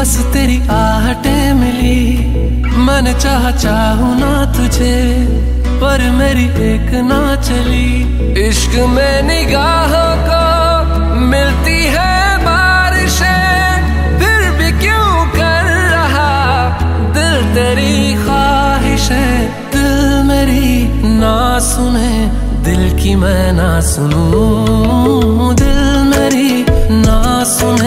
بس تیری آہٹیں ملی میں نے چاہا چاہوں نہ تجھے پر میری ایک نہ چلی عشق میں نگاہوں کو ملتی ہے بارشیں پھر بھی کیوں کر رہا دل تیری خواہش ہے دل میری نہ سنے دل کی میں نہ سنوں دل میری نہ سنے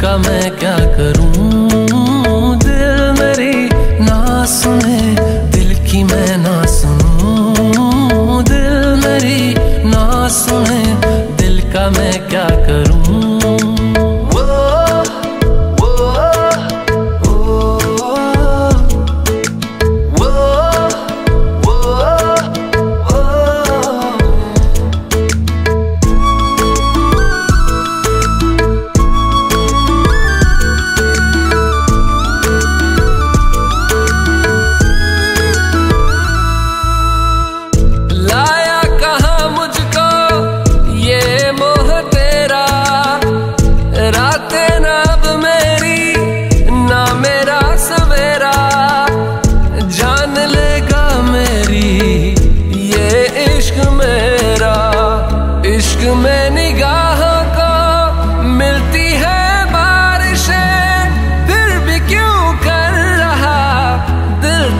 کا میں کیا کروں؟ دل میری نہ سنے، دل کی میں نہ سنوں۔ دل میری نہ سنے، دل کا میں کیا کروں؟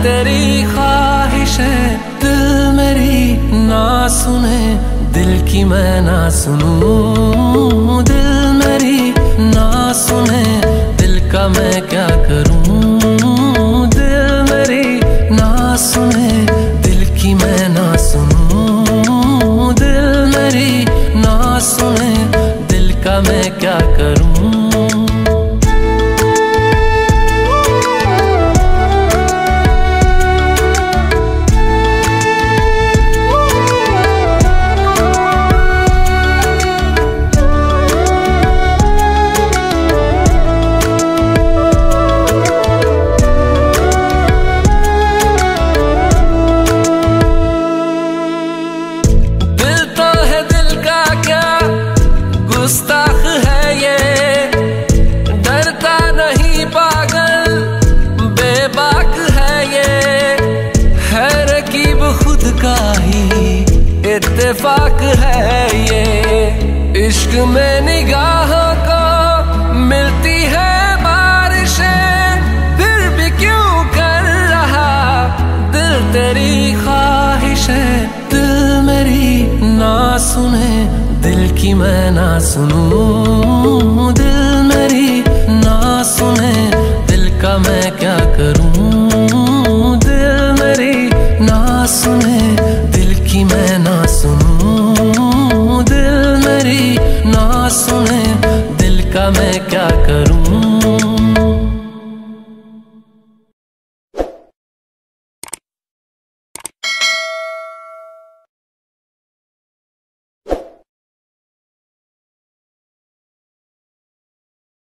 تیری ہے، دل میری نہ سنے، دل کی میں نہ سنوں۔ دل میری نہ سنے، دل کا میں کیا کروں؟ دل میری نہ سنے، دل کی میں نہ سنوں۔ دل میری نہ سنے، دل کا میں کیا کروں؟ ترکیب خود کا ہی اتفاق ہے یہ۔ عشق میں نگاہ کو ملتی ہے بارشیں، پھر بھی کیوں کر رہا؟ دل تیری خواہش ہے، دل میری نہ سنے، دل کی میں نہ سنوں۔ دل میں کیا کروں؟